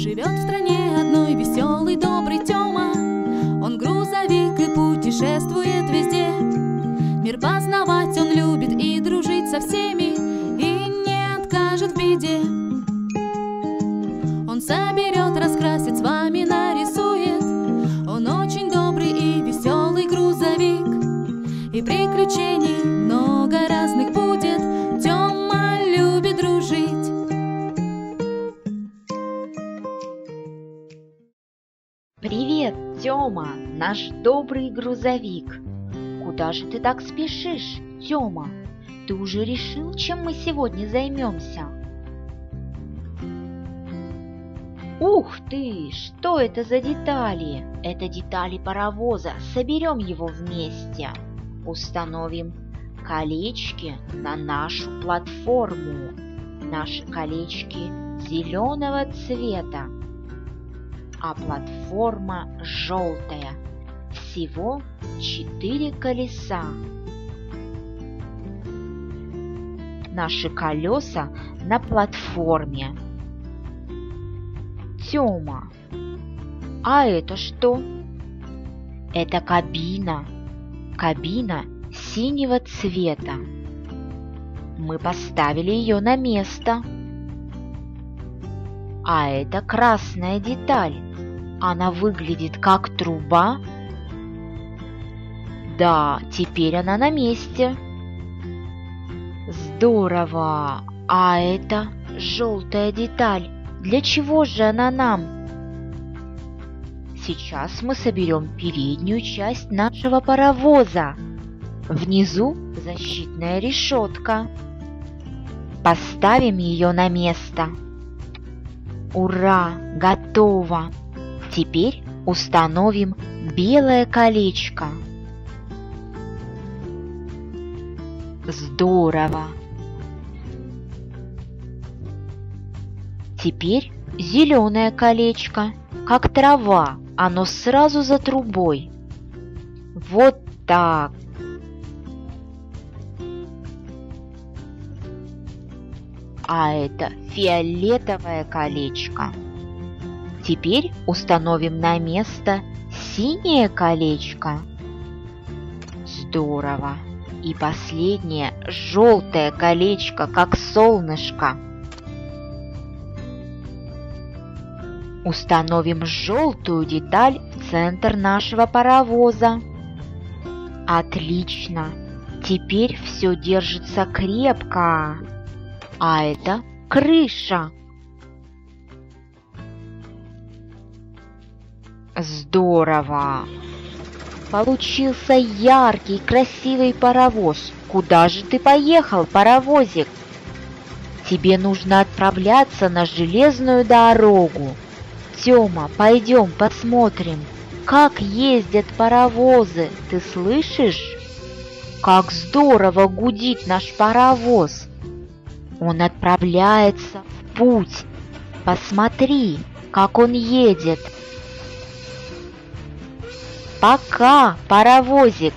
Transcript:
Живет в стране одной веселый, добрый Тёма. Он грузовик и путешествует везде. Мир познавать он любит и дружить со всеми, и не откажет в беде. Он соберет, раскрасит, с вами нарисует. Он очень добрый и веселый грузовик. И приключений Привет, Тёма, наш добрый грузовик. Куда же ты так спешишь, Тёма? Ты уже решил, чем мы сегодня займемся? Ух ты, что это за детали? Это детали паровоза. Соберем его вместе. Установим колечки на нашу платформу. Наши колечки зеленого цвета а платформа желтая. Всего четыре колеса. Наши колеса на платформе. Тёма, а это что? Это кабина. Кабина синего цвета. Мы поставили ее на место. А это красная деталь. Она выглядит как труба. Да, теперь она на месте. Здорово! А это желтая деталь. Для чего же она нам? Сейчас мы соберем переднюю часть нашего паровоза. Внизу защитная решетка. Поставим ее на место. Ура! Готово! Теперь установим белое колечко. Здорово! Теперь зеленое колечко, как трава, оно сразу за трубой. Вот так. А это фиолетовое колечко. Теперь установим на место синее колечко. Здорово. И последнее желтое колечко, как солнышко. Установим желтую деталь в центр нашего паровоза. Отлично. Теперь все держится крепко. А это крыша. Здорово! Получился яркий, красивый паровоз. Куда же ты поехал, паровозик? Тебе нужно отправляться на железную дорогу. Тёма, пойдем посмотрим, как ездят паровозы. Ты слышишь? Как здорово гудит наш паровоз. Он отправляется в путь. Посмотри, как он едет. Пока, паровозик,